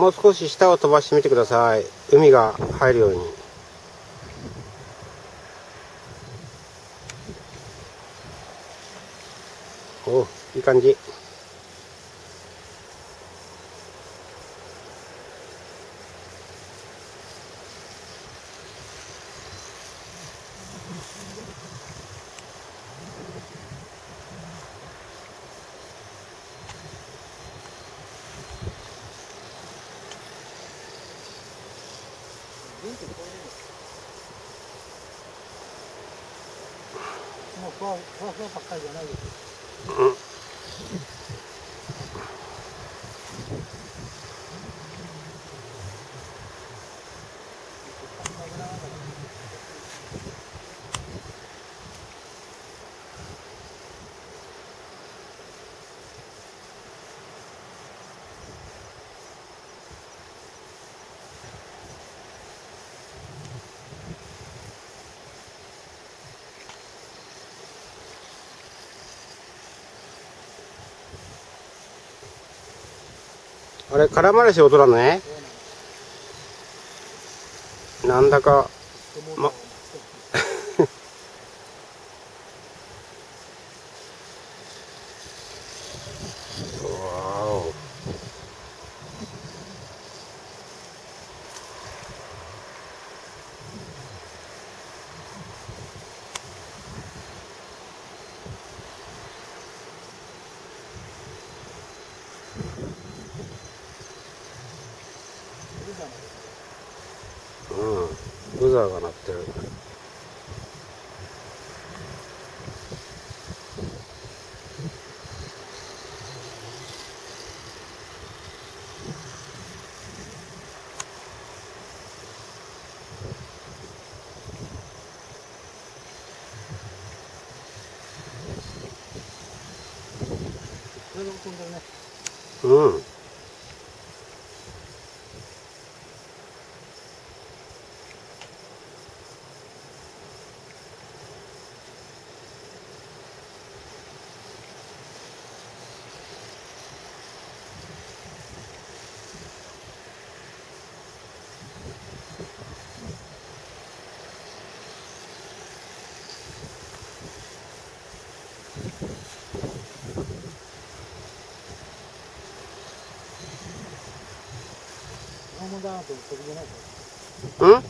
もう少し下を飛ばしてみてください。海が入るように。おいい感じ。もうふわふわふわばっかりじゃないですあれ絡まれし音なのねなんだかまザーが鳴ってるうん。っと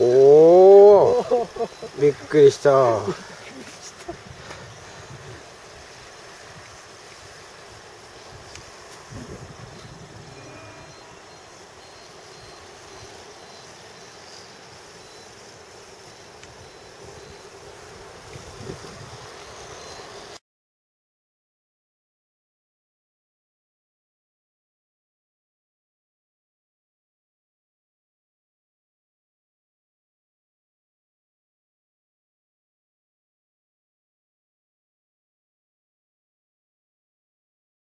おおびっくりした。